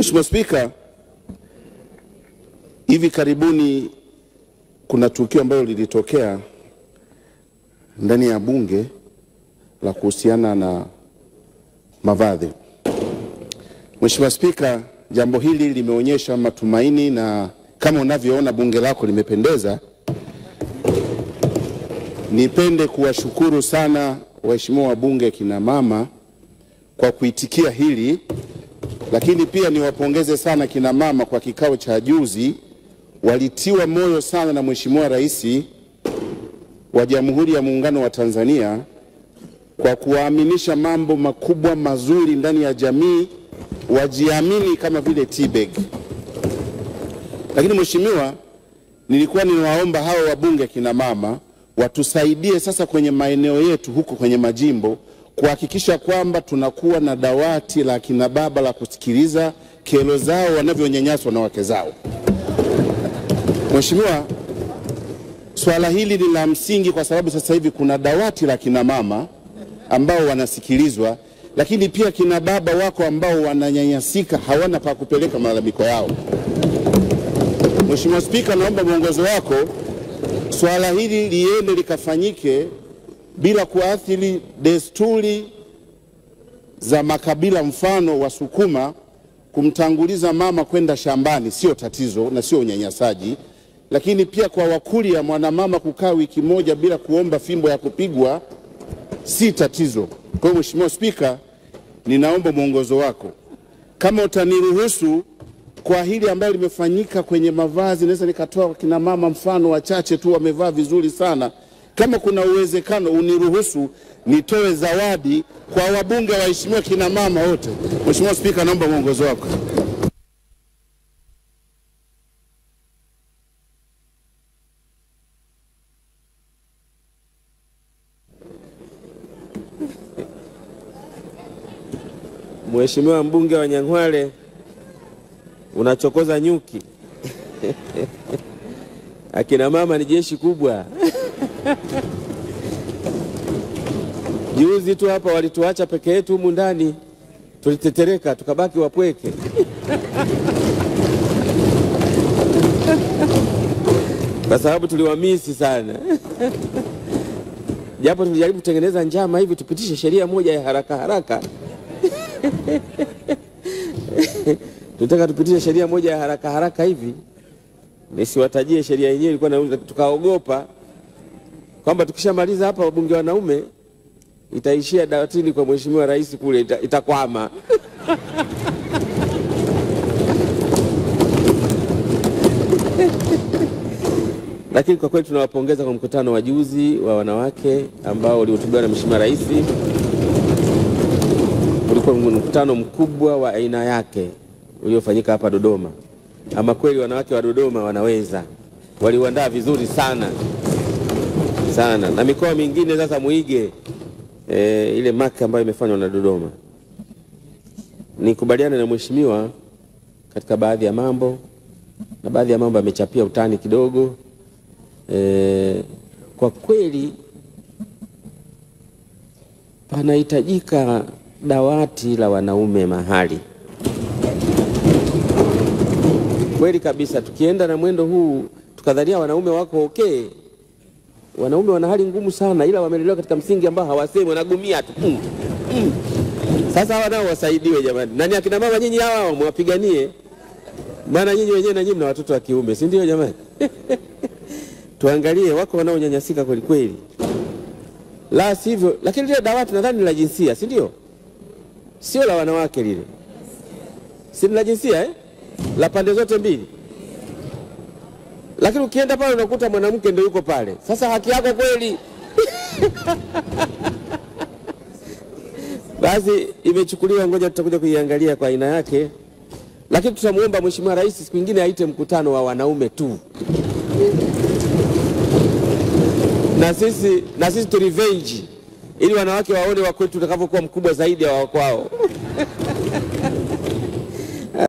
Mheshimiwa Spika, hivi karibuni kuna tukio ambalo lilitokea ndani ya bunge la kuhusiana na mavazi. Mheshimiwa Spika, jambo hili limeonyesha matumaini na kama unavyoona bunge lako limependeza. Nipende kuwashukuru sana waheshimiwa wabunge kina mama kwa kuitikia hili, lakini pia niwapongeze sana kina mama kwa kikao cha juzi, walitiwa moyo sana na Mheshimiwa Rais wa Jamhuri ya Muungano wa Tanzania kwa kuwaaminisha mambo makubwa mazuri ndani ya jamii, wajiamini kama vile T-bag. Lakini mheshimiwa, nilikuwa ninawaomba hawa wabunge kina mama watusaidie sasa kwenye maeneo yetu huko kwenye majimbo kuhakikisha kwamba tunakuwa na dawati la kina baba la kusikiliza kero zao wanavyonyanyaswa na wake zao. Mheshimiwa, swala hili ni la msingi kwa sababu sasa hivi kuna dawati la kina mama ambao wanasikilizwa, lakini pia kina baba wako ambao wananyanyasika, hawana pa kupeleka malalamiko yao. Mheshimiwa Spika, naomba mwongozo wako swala hili liende likafanyike bila kuathiri desturi za makabila. Mfano Wasukuma, kumtanguliza mama kwenda shambani sio tatizo na sio unyanyasaji, lakini pia kwa Wakurya mwanamama kukaa wiki moja bila kuomba fimbo ya kupigwa si tatizo. Kwa hiyo Mheshimiwa Spika, ninaomba mwongozo wako kama utaniruhusu kwa hili ambalo limefanyika kwenye mavazi, naweza nikatoa kina mama mfano wachache tu wamevaa vizuri sana. Kama kuna uwezekano uniruhusu nitoe zawadi kwa wabunge waheshimiwa kina mama wote. Mheshimiwa Spika, naomba mwongozo wako. Mheshimiwa mbunge wa Nyang'hwale unachokoza nyuki. Akina mama ni jeshi kubwa. Juzi tu hapa walituacha peke yetu humu ndani, tulitetereka tukabaki wapweke. Kwa sababu tuliwamisi sana. Japo tulijaribu kutengeneza njama hivi tupitishe sheria moja ya haraka haraka tunataka tupitishe sheria moja ya haraka haraka hivi, nisiwatajie sheria yenyewe ilikuwa na, tukaogopa kwamba tukishamaliza hapa wabunge wanaume itaishia dawatini kwa mheshimiwa rais kule, ita, itakwama lakini kwa kweli tunawapongeza kwa mkutano wa juzi wa wanawake ambao ulihutubiwa na mheshimiwa rais. Ulikuwa mkutano mkubwa wa aina yake uliofanyika hapa Dodoma. Ama kweli wanawake wa Dodoma wanaweza, waliuandaa vizuri sana sana, na mikoa mingine sasa muige e, ile maka ambayo imefanywa na Dodoma. Nikubaliane na mheshimiwa katika baadhi ya mambo na baadhi ya mambo amechapia utani kidogo. E, kwa kweli panahitajika dawati la wanaume mahali kweli kabisa. Tukienda na mwendo huu tukadhania wanaume wako okay, wanaume wana hali ngumu sana, ila wamelelewa katika msingi ambao hawasemi, wanagumia tu mm, mm. Sasa hawa nao wasaidiwe jamani, nani akina mama nyinyi hawa mwapiganie, maana nyinyi wenyewe na nyinyi mna watoto wa kiume, si ndio jamani? Tuangalie, wako wanaonyanyasika kweli kweli, la sivyo. Lakini lile dawati nadhani ni la jinsia, si ndio? Sio la wanawake lile, si la jinsia eh? la pande zote mbili, lakini ukienda pale unakuta mwanamke ndio yuko pale. Sasa haki yako kweli? Basi imechukuliwa, ngoja tutakuja kuiangalia kwa aina yake, lakini tutamwomba Mheshimiwa Rais siku nyingine aite mkutano wa wanaume tu, na sisi na sisi tu revenge, ili wanawake waone wakwetu utakavyokuwa mkubwa zaidi ya wa kwao.